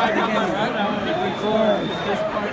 Before this part